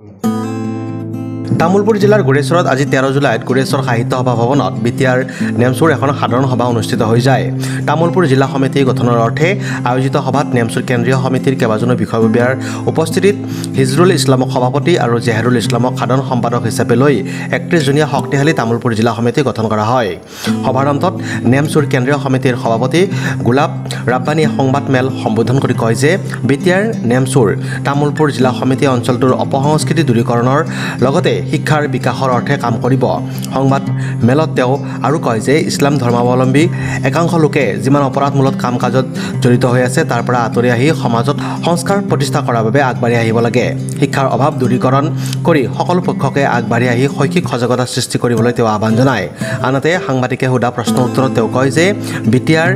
Música Tamulpur জিলাৰ গোৰেশ্বৰত আজি তেৰ জুলাইত গোৰেশ্বৰ সাহিত্য সভা ভৱনত বি টি আৰ নেমচুৰ এখন সাধাৰণ সভা অনুষ্ঠিত হৈ যায়। তামোলপুৰ জিলা সমিতি গঠনৰ অৰ্থে আয়োজিত সভাত নেমচুৰ কেন্দ্ৰীয় সমিতিৰ কেইবাজনো বিষয়ববীয়াৰ উপস্থিতিত হিজৰুল ইছলামক সভাপতি আৰু জেহেৰুল ইছলামক সাধাৰণ সম্পাদক হিচাপে লৈ একত্ৰিছজনীয়া শক্তিশালী তামোলপুৰ জিলা সমিতি গঠন কৰা হয়। সভাৰ অন্তত নেমচুৰ কেন্দ্ৰীয় সমিতিৰ সভাপতি গোলাপ ৰাব্বানীয়ে সংবাদমেল সম্বোধন কৰি কয় যে বি টি আৰ নেমচুৰ তামোলপুৰ জিলা সমিতিয়ে অঞ্চলটোৰ অপসংস্কৃতি দূৰীকৰণৰ লগতে শিক্ষাৰ বিকাশৰ অৰ্থে কাম কৰিব। সংবাদ মেলত তেওঁ আৰু কয় যে ইছলাম ধৰ্মাৱলম্বী একাংশ লোকে যিমান অপৰাধমূলক কাম কাজত জড়িত হৈ আছে তাৰ পৰা আঁতৰি আহি সমাজত সংস্কাৰ প্ৰতিষ্ঠা কৰাৰ বাবে আগবাঢ়ি আহিব লাগে। শিক্ষাৰ অভাৱ দূৰীকৰণ কৰি সকলো পক্ষকে আগবাঢ়ি আহি শৈক্ষিক সজাগতা সৃষ্টি কৰিবলৈ তেওঁ আহ্বান জনায়। আনহাতে সাংবাদিকে সোধা প্ৰশ্নৰ উত্তৰত তেওঁ কয় যে বি টি আৰ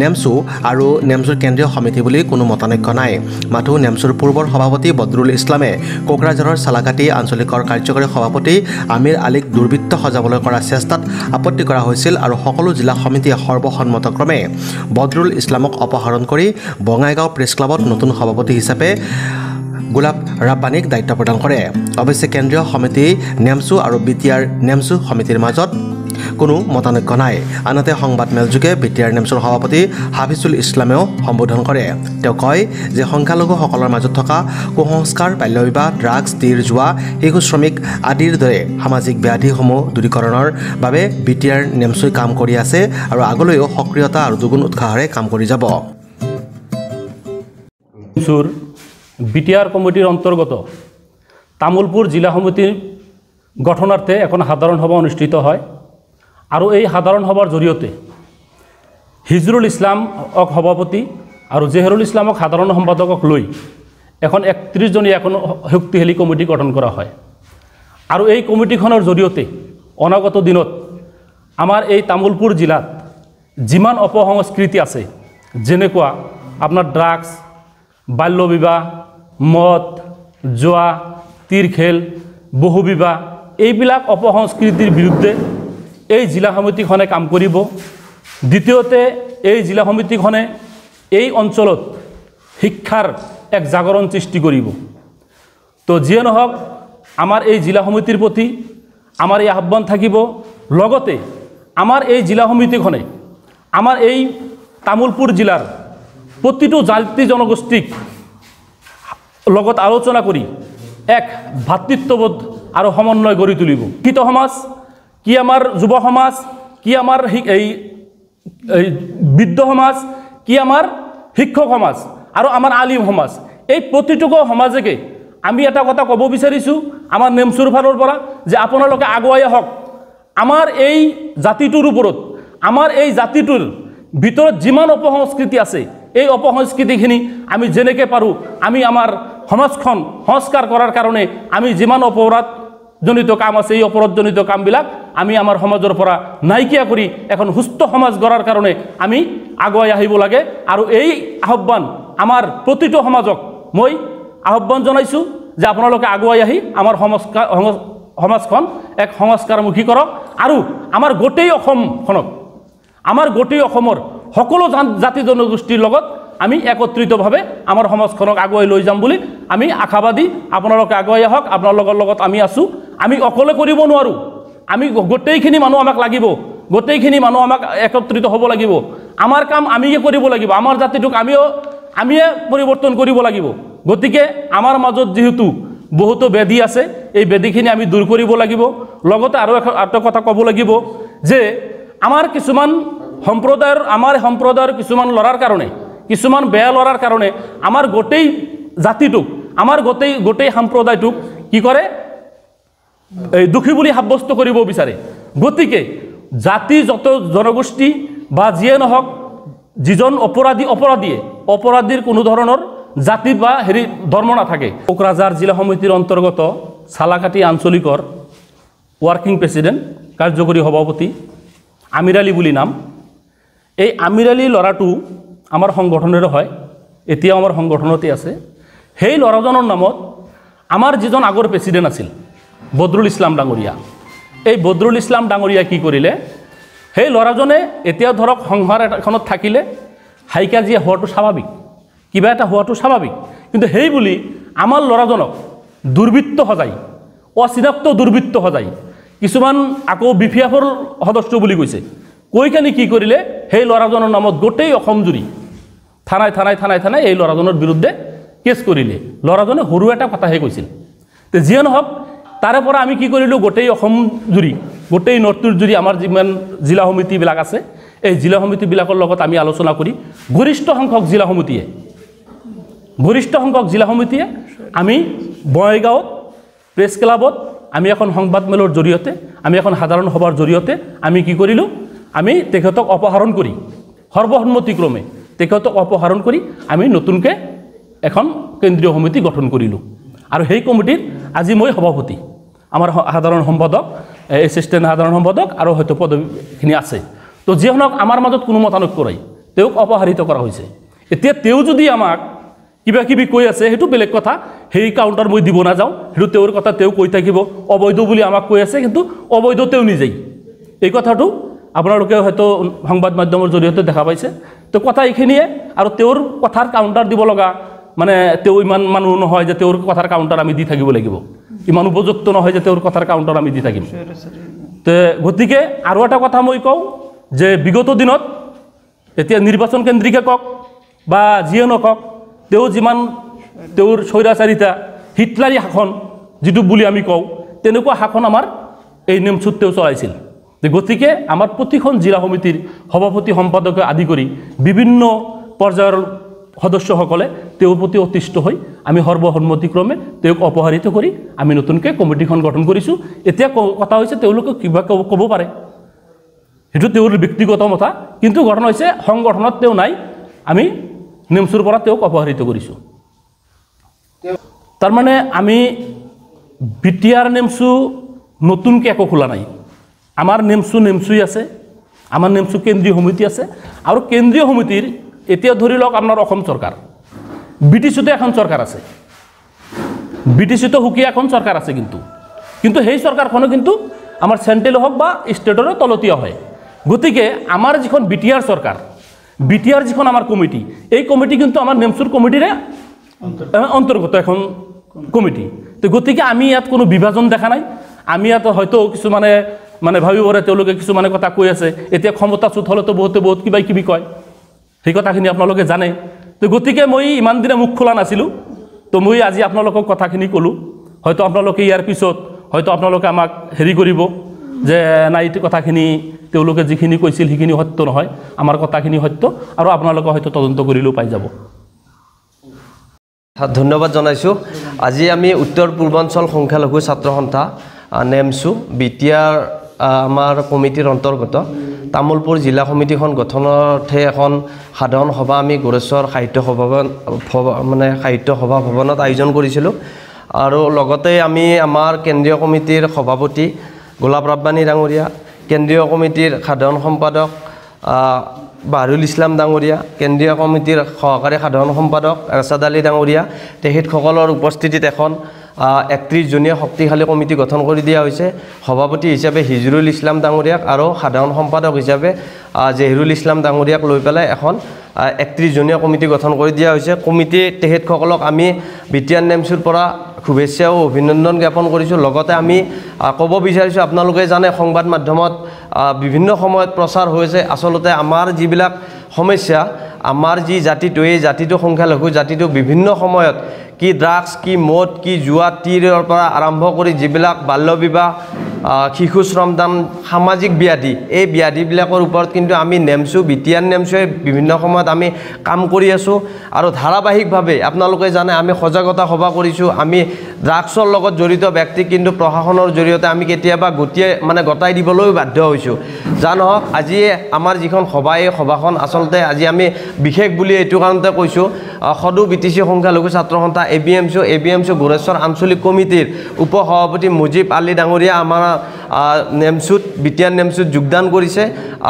নেমচু আৰু নেমচুৰ কেন্দ্ৰীয় সমিতি বুলি কোনো মতানৈক্য নাই। মাথো নেমচুৰ পূৰ্বৰ সভাপতি বদৰুল ইছলামে কোকৰাঝাৰৰ চালাকাটি আঞ্চলিকৰ কাৰ্যকৰী সভাপতি আমিৰ আলীক দুৰ্বৃত্ত সজাবলৈ কৰা চেষ্টাত আপত্তি কৰা হৈছিল আৰু সকলো জিলা সমিতিয়ে সৰ্বসন্মতক্ৰমে বদৰুল ইছলামক অপসাৰণ কৰি বঙাইগাঁও প্ৰেছ ক্লাবত নতুন সভাপতি হিচাপে গোলাপ ৰাব্বানীক দায়িত্ব প্ৰদান কৰে। অৱশ্যে কেন্দ্ৰীয় সমিতি নেমচু আৰু বি টি আৰ নেমচু সমিতিৰ মাজত কোনো মতানৈক্য নাই। আনহাতে সংবাদমেলযোগে বি টি আৰ নেমচুৰ সভাপতি হাফিজুল ইছলামেও সম্বোধন কৰে। তেওঁ কয় যে সংখ্যালঘুসকলৰ মাজত থকা কুসংস্কাৰ বাল্যবিবাহ ড্ৰাগছ তীৰ যোৱা শিশু শ্ৰমিক আদিৰ দৰে সামাজিক ব্যাধিসমূহ দূৰীকৰণৰ বাবে বি টি আৰ নেমচুই কাম কৰি আছে আৰু আগলৈও সক্ৰিয়তা আৰু দুগুণ উৎসাহেৰে কাম কৰি যাব। বি টি আৰ কমিটিৰ অন্তৰ্গত তামোলপুৰ জিলা সমিতিৰ গঠনাৰ্থে এখন সাধাৰণ সভা অনুষ্ঠিত হয়। আৰু এই সাধাৰণ সভাৰ জৰিয়তে হিজৰুল ইছলামক সভাপতি আৰু জেহেৰুল ইছলামক সাধাৰণ সম্পাদকক লৈ এখন একত্ৰিছজনীয়া এখন শক্তিশালী কমিটি গঠন কৰা হয়। আৰু এই কমিটিখনৰ জৰিয়তে অনাগত দিনত আমাৰ এই তামোলপুৰ জিলাত যিমান অপসংস্কৃতি আছে, যেনেকুৱা আপোনাৰ ড্ৰাগছ বাল্যবিবাহ মদ, জোৱা, তীৰ খেল বহুবিবাহ এইবিলাক অপসংস্কৃতিৰ বিৰুদ্ধে এই জিলা সমিতিখনে কাম কৰিব। দ্বিতীয়তে এই জিলা সমিতিখনে এই অঞ্চলত শিক্ষাৰ এক জাগৰণ সৃষ্টি কৰিব। তো যিয়ে নহওক আমাৰ এই জিলা সমিতিৰ প্ৰতি আমাৰ এই আহ্বান থাকিব। লগতে আমাৰ এই জিলা সমিতিখনে আমাৰ এই তামোলপুৰ জিলাৰ প্ৰতিটো জাতি জনগোষ্ঠীক লগত আলোচনা কৰি এক ভাতৃত্ববোধ আৰু সমন্বয় গঢ়ি তুলিব। শিক্ষিত সমাজ কি আমাৰ যুৱ সমাজ কি আমাৰ এই বৃদ্ধ সমাজ কি আমাৰ শিক্ষক সমাজ আৰু আমাৰ আলিম সমাজ এই প্ৰতিটোকো সমাজকে আমি এটা কথা ক'ব বিচাৰিছোঁ আমাৰ নেমচুৰ ফালৰ পৰা যে আপোনালোকে আগুৱাই আহক। আমাৰ এই জাতিটোৰ ওপৰত আমাৰ এই জাতিটোৰ ভিতৰত যিমান অপসংস্কৃতি আছে এই অপসংস্কৃতিখিনি আমি যেনেকৈ পাৰোঁ আমি আমাৰ সমাজখন সংস্কাৰ কৰাৰ কাৰণে আমি যিমান অপৰাধজনিত কাম আছে এই অপৰাধজনিত কামবিলাক আমি আমাৰ সমাজৰ পৰা নাইকিয়া কৰি এখন সুস্থ সমাজ গঢ়াৰ কাৰণে আমি আগুৱাই আহিব লাগে। আৰু এই আহ্বান আমাৰ প্ৰতিটো সমাজক মই আহ্বান জনাইছোঁ যে আপোনালোকে আগুৱাই আহি আমাৰ সংস্কাৰ সমাজখন এক সংস্কাৰমুখী কৰক। আৰু আমাৰ গোটেই অসমখনক আমাৰ গোটেই অসমৰ সকলো জাতি জনগোষ্ঠীৰ লগত আমি একত্ৰিতভাৱে আমাৰ সমাজখনক আগুৱাই লৈ যাম বুলি আমি আশাবাদী। আপোনালোকে আগুৱাই আহক আপোনালোকৰ লগত আমি আছোঁ। আমি অকলে কৰিব নোৱাৰোঁ। আমি গোটেইখিনি মানুহ আমাক লাগিব। গোটেইখিনি মানুহ আমাক একত্ৰিত হ'ব লাগিব। আমাৰ কাম আমিয়ে কৰিব লাগিব। আমাৰ জাতিটোক আমিও আমিয়ে পৰিৱৰ্তন কৰিব লাগিব। গতিকে আমাৰ মাজত যিহেতু বহুতো বেদী আছে এই বেদীখিনি আমি দূৰ কৰিব লাগিব। লগতে আৰু এটা কথা ক'ব লাগিব যে আমাৰ কিছুমান সম্প্ৰদায়ৰ আমাৰ সম্প্ৰদায়ৰ কিছুমান ল'ৰাৰ কাৰণে কিছুমান বেয়া ল'ৰাৰ কাৰণে আমাৰ গোটেই জাতিটোক আমাৰ গোটেই গোটেই সম্প্ৰদায়টোক কি কৰে? এই দোষী বুলি সাব্যস্ত কৰিব বিচাৰে। গতিকে জাতি যত জনগোষ্ঠী বা যিয়ে নহওক যিজন অপৰাধী অপৰাধীয়ে অপৰাধীৰ কোনো ধৰণৰ জাতি বা হেৰি ধৰ্ম নাথাকে। কোকৰাঝাৰ জিলা সমিতিৰ অন্তৰ্গত চালাকাটি আঞ্চলিকৰ ৱাৰ্কিং প্ৰেচিডেণ্ট কাৰ্যকৰী সভাপতি আমিৰ আলী বুলি নাম। এই আমিৰ আলী ল'ৰাটো আমাৰ সংগঠনৰে হয় এতিয়াও আমাৰ সংগঠনতে আছে। সেই ল'ৰাজনৰ নামত আমাৰ যিজন আগৰ প্ৰেচিডেণ্ট আছিল বদৰুল ইছলাম ডাঙৰীয়া। এই বদৰুল ইছলাম ডাঙৰীয়া কি কৰিলে? সেই ল'ৰাজনে এতিয়া ধৰক সংসাৰ এখনত থাকিলে হাইকাজিয়া হোৱাটো স্বাভাৱিক কিবা এটা হোৱাটো স্বাভাৱিক। কিন্তু সেই বুলি আমাৰ ল'ৰাজনক দুৰ্বৃত্ত সজাই অচিনাক্ত দুৰ্বৃত্ত সজাই কিছুমান আকৌ বি পি এফৰ সদস্য বুলি কৈছে। কৈ কেনে কি কৰিলে? সেই ল'ৰাজনৰ নামত গোটেই অসম জুৰি থানাই থানাই থানাই থানাই এই ল'ৰাজনৰ বিৰুদ্ধে কেছ কৰিলে। ল'ৰাজনে সৰু এটা কথাহে কৈছিল। তে যিয়ে নহওক তাৰে পৰা আমি কি কৰিলোঁ গোটেই অসম জুৰি গোটেই নৰ্থটোৰ জুৰি আমাৰ যিমান জিলা সমিতিবিলাক আছে এই জিলা সমিতিবিলাকৰ লগত আমি আলোচনা কৰি গৰিষ্ঠ সংখ্যক জিলা সমিতিয়ে গৰিষ্ঠ সংখ্যক জিলা সমিতিয়ে আমি বঙাইগাঁৱত প্ৰেছ ক্লাবত আমি এখন সংবাদমেলৰ জৰিয়তে আমি এখন সাধাৰণ সভাৰ জৰিয়তে আমি কি কৰিলোঁ আমি তেখেতক অপসাৰণ কৰি সৰ্বসন্মতিক্ৰমে তেখেতক অপসাৰণ কৰি আমি নতুনকৈ এখন কেন্দ্ৰীয় সমিতি গঠন কৰিলোঁ। আৰু সেই কমিটিৰ আজি মই সভাপতি। আমাৰ সাধাৰণ সম্পাদক এছিষ্টেণ্ট সাধাৰণ সম্পাদক আৰু হয়তো পদবীখিনি আছে। তো নহওক আমাৰ মাজত কোনো মতানৈক্য নাই তেওঁক অপসাৰিত কৰা হৈছে। এতিয়া তেওঁ যদি আমাক কিবা কিবি কৈ আছে সেইটো বেলেগ কথা। সেই কাউণ্টাৰ মই দিব নাযাওঁ সেইটো তেওঁৰ কথা তেওঁ কৈ থাকিব। অবৈধ বুলি আমাক কৈ আছে কিন্তু অবৈধ তেওঁ নিজেই। এই কথাটো আপোনালোকে হয়তো সংবাদ মাধ্যমৰ জৰিয়তে দেখা পাইছে। তো কথা এইখিনিয়ে আৰু তেওঁৰ কথাৰ কাউণ্টাৰ দিব লগা মানে তেওঁ ইমান মানুহ নহয় যে তেওঁৰ কথাৰ কাউণ্টাৰ আমি দি থাকিব লাগিব। ইমান উপযুক্ত নহয় যে তেওঁৰ কথাৰ কাউণ্টাৰ আমি দি থাকিম। তে গতিকে আৰু এটা কথা মই কওঁ যে বিগত দিনত এতিয়া নিৰ্বাচন কেন্দ্ৰিকে কওক বা যিয়ে নকওক তেওঁ যিমান তেওঁৰ স্বৈৰাচাৰিতা হিটলাৰী শাসন যিটো বুলি আমি কওঁ তেনেকুৱা শাসন আমাৰ এই নেমচুত তেওঁ চলাইছিল গতিকে আমাৰ প্ৰতিখন জিলা সমিতিৰ সভাপতি সম্পাদকে আদি কৰি বিভিন্ন পৰ্যায়ৰ সদস্যসকলে তেওঁৰ প্ৰতি অতিষ্ঠ হৈ আমি সৰ্বসন্মতিক্ৰমে তেওঁক অপসাৰিত কৰি আমি নতুনকৈ কমিটিখন গঠন কৰিছোঁ। এতিয়া কথা হৈছে তেওঁলোকে কিবা ক'ব পাৰে। সেইটো তেওঁৰ ব্যক্তিগত মতা কিন্তু ঘটনা হৈছে সংগঠনত তেওঁ নাই আমি নেমচুৰ পৰা তেওঁক অপসাৰিত কৰিছোঁ। তাৰমানে আমি বি টি আৰ নেমচু নতুনকৈ একো খোলা নাই। আমাৰ নেমচু নেমচুই আছে আমাৰ নেমচু কেন্দ্ৰীয় সমিতি আছে আৰু কেন্দ্ৰীয় সমিতিৰ এতিয়া ধৰি লওক আপোনাৰ অসম চৰকাৰ। বি টি চিতো এখন চৰকাৰ আছে। বি টি চিতো সুকীয়া এখন চৰকাৰ আছে কিন্তু। কিন্তু সেই চৰকাৰখনো কিন্তু আমাৰ চেণ্ট্ৰেল হওক বা ষ্টেটৰে তলতীয়া হয়। গতিকে আমাৰ যিখন বি টি আৰ চৰকাৰ বি টি আৰ যিখন আমাৰ কমিটি এই কমিটি কিন্তু আমাৰ নেমচুৰ কমিটিৰে অন্তৰ্গত এখন কমিটি। তো গতিকে আমি ইয়াত কোনো বিভাজন দেখা নাই। আমি ইয়াত হয়তো কিছুমানে মানে ভাবিব পাৰে তেওঁলোকে কিছুমানে কথা কৈ আছে। এতিয়া ক্ষমতাচ্যুত হ'লেতো বহুতে বহুত কিবা কিবি কয়। সেই কথাখিনি আপোনালোকে জানে। তো গতিকে মই ইমান দিনে মুখ খোলা নাছিলোঁ। তো মই আজি আপোনালোকক কথাখিনি ক'লোঁ। হয়তো আপোনালোকে ইয়াৰ পিছত হয়তো আপোনালোকে আমাক হেৰি কৰিব যে নাই এইটো কথাখিনি তেওঁলোকে যিখিনি কৈছিল সেইখিনি সত্য নহয়। আমাৰ কথাখিনি সত্য আৰু আপোনালোকে হয়তো তদন্ত কৰিলেও পাই যাব। ধন্যবাদ জনাইছোঁ। আজি আমি উত্তৰ পূৰ্বাঞ্চল সংখ্যালঘু ছাত্ৰ সন্থা আ, নেমচু বি টি আৰ আ, আমাৰ কমিটিৰ অন্তৰ্গত। তামোলপুৰ জিলা সমিতিখন অৰ্থে এখন সাধাৰণ সভা আমি গোৰেশ্বৰ সাহিত্য সভা মানে সাহিত্য সভা ভৱনত আয়োজন কৰিছিলোঁ। আৰু লগতে আমি আমাৰ কেন্দ্ৰীয় কমিটিৰ সভাপতি গোলাপ ৰাব্বানী ডাঙৰীয়া কেন্দ্ৰীয় কমিটিৰ সাধাৰণ সম্পাদক বাহৰুল ইছলাম ডাঙৰীয়া কেন্দ্ৰীয় কমিটিৰ সহকাৰী সাধাৰণ সম্পাদক এৰছাদ আলী ডাঙৰীয়া তেখেতসকলৰ উপস্থিতিত এখন একত্ৰিছজনীয়া শক্তিশালী কমিটি গঠন কৰি দিয়া হৈছে। সভাপতি হিচাপে হিজৰুল ইছলাম ডাঙৰীয়াক আৰু সাধাৰণ সম্পাদক হিচাপে জহিৰুল ইছলাম ডাঙৰীয়াক লৈ পেলাই এখন একত্ৰিছজনীয়া কমিটি গঠন কৰি দিয়া হৈছে। কমিটি তেখেতসকলক আমি বি টি আৰ নেমচুৰ পৰা শুভেচ্ছা আৰু অভিনন্দন জ্ঞাপন কৰিছোঁ। লগতে আমি ক'ব বিচাৰিছোঁ আপোনালোকে জানে সংবাদ মাধ্যমত বিভিন্ন সময়ত প্ৰচাৰ হৈছে। আচলতে আমাৰ যিবিলাক সমস্যা আমাৰ যি জাতিটো এই জাতিটো সংখ্যালঘু জাতিটো বিভিন্ন সময়ত কি ড্ৰাগছ কি মদ কি জুৱা তীৰৰ পৰা আৰম্ভ কৰি যিবিলাক বাল্য বিবাহ শিশু শ্ৰমদান সামাজিক ব্যাধি এই ব্যাধিবিলাকৰ ওপৰত কিন্তু আমি নেমচু বিটিয়ান নেমচুৱে বিভিন্ন সময়ত আমি কাম কৰি আছোঁ। আৰু ধাৰাবাহিকভাৱে আপোনালোকে জানে আমি সজাগতা সভা কৰিছোঁ আমি ড্ৰাগছৰ লগত জড়িত ব্যক্তিক কিন্তু প্ৰশাসনৰ জৰিয়তে আমি কেতিয়াবা গতিয়াই মানে গতাই দিবলৈও বাধ্য হৈছোঁ। যা নহওক আজি আমাৰ যিখন সভা এই সভাখন আচলতে আজি আমি বিশেষ বুলি এইটো কাৰণতে কৈছোঁ সদৌ বি টি চি সংখ্যালঘু ছাত্ৰ সন্থা A B M C A B M C Goreswar আঞ্চলিক কমিটিৰ উপ সভাপতি মুজিব আলী ডাঙৰীয়া আমাৰ আহ, নেমচুত বিটিয়ান নেমচুত যোগদান কৰিছে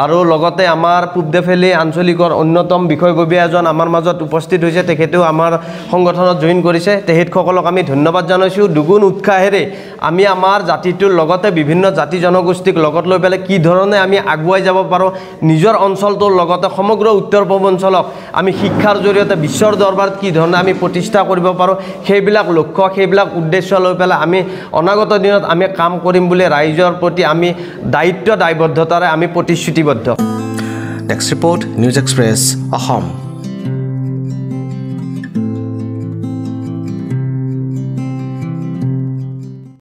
আৰু লগতে আমাৰ পূবদেফেলি আঞ্চলিকৰ অন্যতম বিষয়ববীয়া এজন আমাৰ মাজত উপস্থিত হৈছে তেখেতেও আমাৰ সংগঠনত জইন কৰিছে। তেখেতসকলক আমি ধন্যবাদ জনাইছোঁ। দুগুণ উৎসাহেৰে আমি আমাৰ জাতিটোৰ লগতে বিভিন্ন জাতি জনগোষ্ঠীক লগত লৈ পেলাই কি ধৰণে আমি আগুৱাই যাব পাৰোঁ নিজৰ অঞ্চলটোৰ লগতে সমগ্ৰ উত্তৰ পূৰ্বাঞ্চলক আমি শিক্ষাৰ জৰিয়তে বিশ্বৰ দৰবাৰত কি ধৰণে আমি প্ৰতিষ্ঠা কৰিব পাৰোঁ সেইবিলাক লক্ষ্য সেইবিলাক উদ্দেশ্য লৈ পেলাই আমি অনাগত দিনত আমি কাম কৰিম বুলি ৰাইজৰ প্ৰতি আমি দায়িত্ব দায়বদ্ধতাৰে আমি প্ৰতিশ্ৰুতিবদ্ধ। Desk report news express Assam